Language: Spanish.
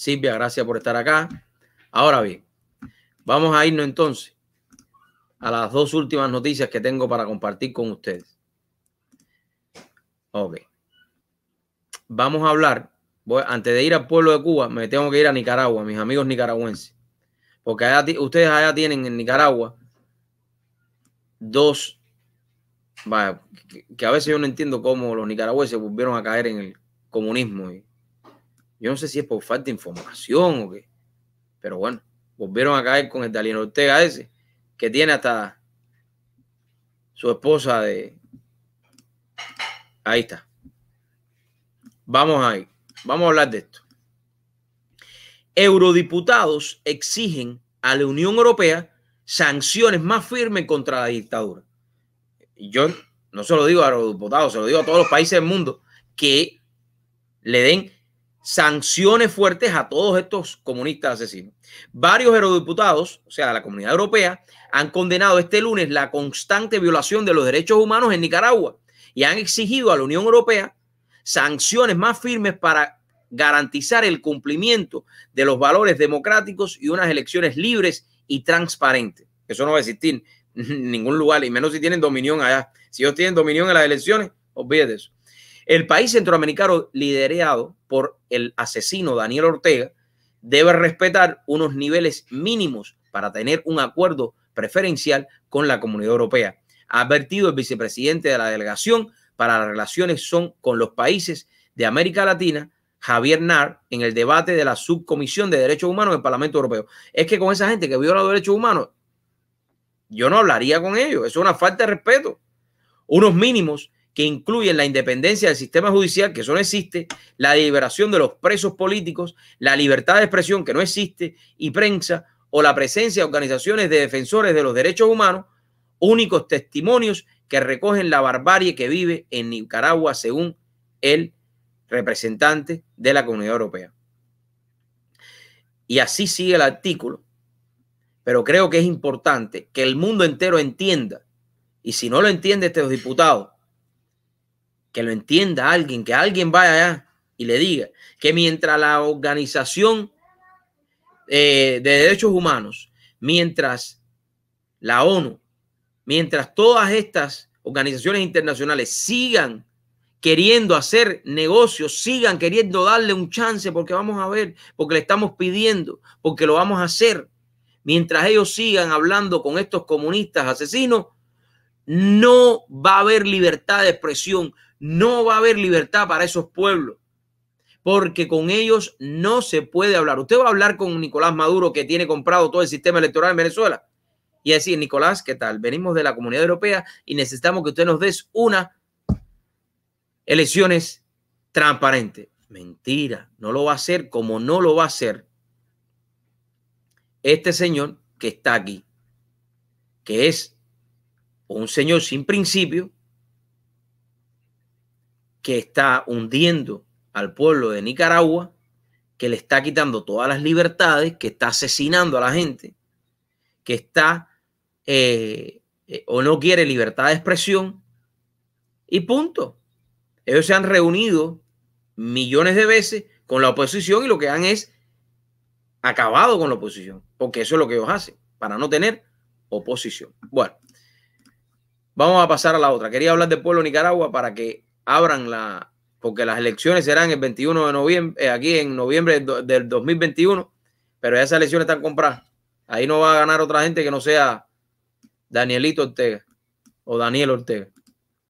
Silvia, gracias por estar acá. Ahora bien, vamos a irnos entonces a las dos últimas noticias que tengo para compartir con ustedes. Ok. Vamos a hablar, antes de ir al pueblo de Cuba, me tengo que ir a Nicaragua, mis amigos nicaragüenses. Porque ustedes allá tienen en Nicaragua dos, vaya, que, a veces yo no entiendo cómo los nicaragüenses volvieron a caer en el comunismo. Yo no sé si es por falta de información o qué, pero bueno, volvieron a caer con el Daliano Ortega ese, que tiene hasta su esposa de... Ahí está. Vamos ahí. Vamos a hablar de esto. Eurodiputados exigen a la Unión Europea sanciones más firmes contra la dictadura. Yo no se lo digo a los diputados, se lo digo a todos los países del mundo que le den sanciones fuertes a todos estos comunistas asesinos. Varios eurodiputados, o sea, la comunidad europea, han condenado este lunes la constante violación de los derechos humanos en Nicaragua y han exigido a la Unión Europea sanciones más firmes para garantizar el cumplimiento de los valores democráticos y unas elecciones libres y transparentes. Eso no va a existir en ningún lugar, y menos si tienen dominión allá. Si ellos tienen dominión en las elecciones, olvídate eso. El país centroamericano liderado por el asesino Daniel Ortega debe respetar unos niveles mínimos para tener un acuerdo preferencial con la comunidad europea. Ha advertido el vicepresidente de la delegación para las relaciones con los países de América Latina, Javier Nar, en el debate de la subcomisión de derechos humanos del Parlamento Europeo. Es que con esa gente que viola los derechos humanos, yo no hablaría con ellos. Es una falta de respeto. Unos mínimos que incluyen la independencia del sistema judicial, que eso no existe, la liberación de los presos políticos, la libertad de expresión, que no existe, y prensa, o la presencia de organizaciones de defensores de los derechos humanos, únicos testimonios que recogen la barbarie que vive en Nicaragua, según el representante de la Comunidad Europea. Y así sigue el artículo, pero creo que es importante que el mundo entero entienda, y si no lo entiende este diputado, que lo entienda alguien, que alguien vaya allá y le diga que mientras la organización eh, de derechos humanos, mientras la ONU, mientras todas estas organizaciones internacionales sigan queriendo hacer negocios, sigan queriendo darle un chance porque vamos a ver, porque le estamos pidiendo, porque lo vamos a hacer. Mientras ellos sigan hablando con estos comunistas asesinos, no va a haber libertad de expresión, no va a haber libertad para esos pueblos, porque con ellos no se puede hablar. Usted va a hablar con Nicolás Maduro, que tiene comprado todo el sistema electoral en Venezuela, y decir, Nicolás, ¿qué tal? Venimos de la Comunidad Europea y necesitamos que usted nos des una elecciones transparentes. Mentira, no lo va a hacer como no lo va a hacer este señor que está aquí, que es un señor sin principio, que está hundiendo al pueblo de Nicaragua, que le está quitando todas las libertades, que está asesinando a la gente, que está eh, eh, o no quiere libertad de expresión y punto. Ellos se han reunido millones de veces con la oposición y lo que han es acabado con la oposición, porque eso es lo que ellos hacen, para no tener oposición. Bueno, vamos a pasar a la otra. Quería hablar del pueblo de Nicaragua para que abran la, porque las elecciones serán el 21 de noviembre, eh, aquí en noviembre del 2021, pero esas elecciones están compradas. Ahí no va a ganar otra gente que no sea Danielito Ortega o Daniel Ortega.